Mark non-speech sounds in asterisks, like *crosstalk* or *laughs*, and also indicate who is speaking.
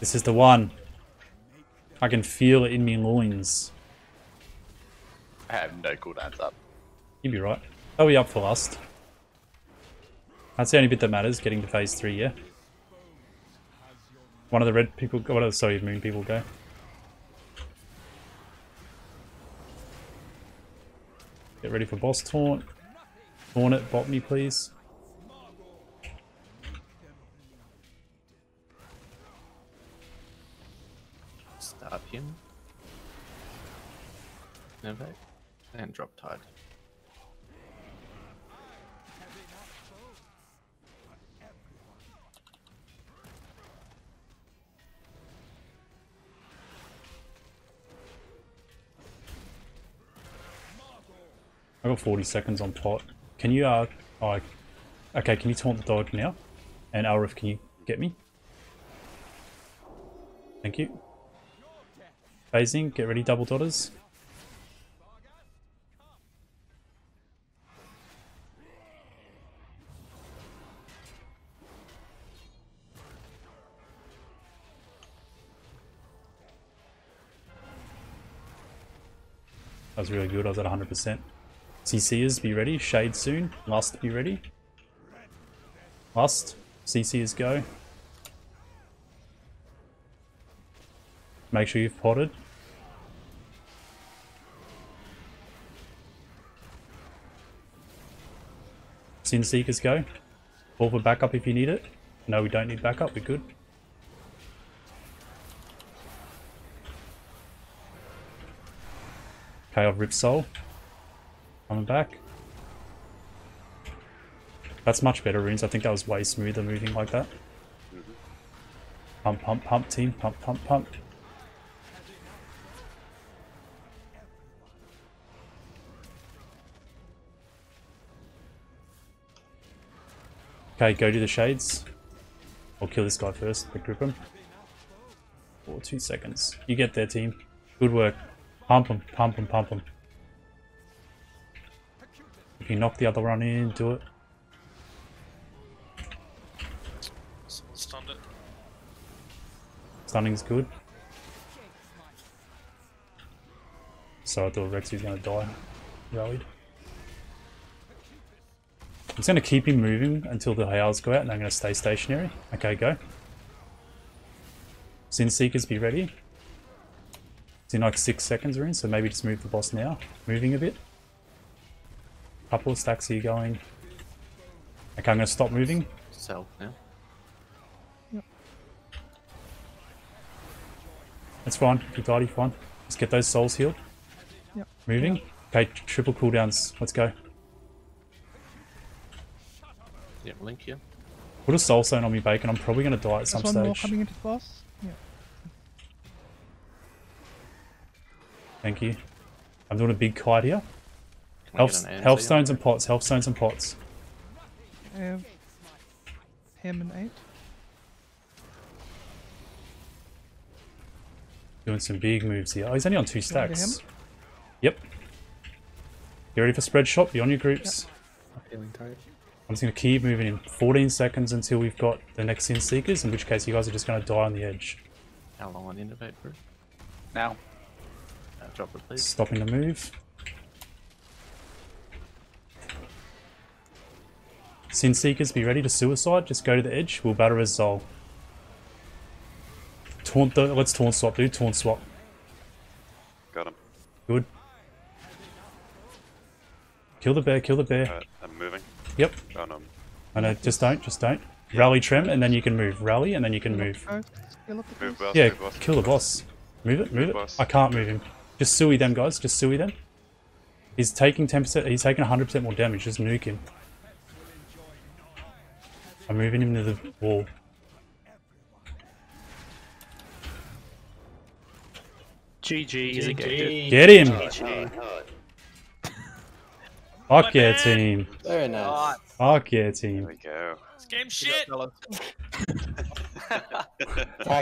Speaker 1: This is the one. I can feel it in me loins.
Speaker 2: I have no cooldowns up.
Speaker 1: You'd be right. Are we up for last? That's the only bit that matters, getting to phase three, yeah? One of the red people, one of the, sorry, moon people go. Get ready for boss taunt. Taunt it, bot me please.
Speaker 3: Him. And drop tide.
Speaker 1: I got 40 seconds on pot. Can you, uh, oh, okay, can you taunt the dog now? And Alrif, can you get me? Thank you. Phasing, get ready, double dotters. That was really good, I was at 100%. CCers, be ready. Shade soon. Lust, be ready. Lust. CCers, go. Make sure you've potted. Sin Seekers, go. Call for backup if you need it. No, we don't need backup. We're good. Okay, I've ripped soul. Coming back. That's much better runes. I think that was way smoother moving like that. Mm-hmm. Pump, pump, pump, team. Pump, pump, pump. Okay, go to the shades. I'll kill this guy first. Quick grip him. For two seconds. You get there, team. Good work. Pump him, pump him, pump him. If you knock the other one in, do it.
Speaker 4: Stunned it.
Speaker 1: Stunning's good. So I thought Rex was gonna die. Rallied. I'm just gonna keep him moving until the hours go out and I'm gonna stay stationary. Okay, go. Sin Seekers be ready. It's in like six seconds we're in, so maybe just move the boss now. Moving a bit. Couple of stacks here going. Okay, I'm gonna stop moving.
Speaker 3: Sell now.
Speaker 1: That's fine. If you died, you're fine. Let's get those souls healed.
Speaker 5: Yep.
Speaker 1: Moving. Okay, triple cooldowns. Let's go.
Speaker 3: Yep, link here.
Speaker 1: Put a soul stone on me, Bacon. I'm probably going to die at
Speaker 5: There's
Speaker 1: some
Speaker 5: one more
Speaker 1: stage.
Speaker 5: coming into the boss. Yeah.
Speaker 1: Thank you. I'm doing a big kite here.
Speaker 3: Can
Speaker 1: Health,
Speaker 3: an
Speaker 1: health stones
Speaker 3: it?
Speaker 1: and pots. Health stones and pots.
Speaker 5: I have him and eight.
Speaker 1: Doing some big moves here. Oh, he's only on two
Speaker 5: You wanna get
Speaker 1: stacks. Yep. Get ready for spread shot. Be on your groups.
Speaker 3: Healing target.
Speaker 1: I'm just going to keep moving in 14 seconds until we've got the next Sin Seekers, in which case you guys are just going to die on the edge.
Speaker 3: How long on Innervate for?
Speaker 2: Now.
Speaker 3: Uh, drop it, please.
Speaker 1: Stopping the move. Sin Seekers, be ready to suicide. Just go to the edge. We'll battle as Zol. Taunt the. Let's taunt swap, dude. Taunt swap.
Speaker 4: Got him.
Speaker 1: Good. Kill the bear. Kill the bear.
Speaker 4: Alright, I'm moving.
Speaker 1: Yep.
Speaker 4: Oh no.
Speaker 1: I know. Just don't. Just don't. Rally trim, and then you can move. Rally, and then you can move.
Speaker 5: Go. Skill up the
Speaker 4: Move
Speaker 5: boss.
Speaker 4: boss,
Speaker 1: Yeah.
Speaker 4: move boss.
Speaker 1: Kill the boss. Move it. Move it.
Speaker 4: boss.
Speaker 1: I can't move him. Just suey them, guys. Just suey them. He's taking 10%. He's taking 100% more damage. Just nuke him. I'm moving him to the wall.
Speaker 6: GG, easy game.
Speaker 1: Get him!
Speaker 6: GG.
Speaker 1: Fuck yeah, team.
Speaker 7: Very nice.
Speaker 1: Fuck yeah,
Speaker 4: There
Speaker 1: team.
Speaker 4: we go.
Speaker 8: This game shit. *laughs* *laughs*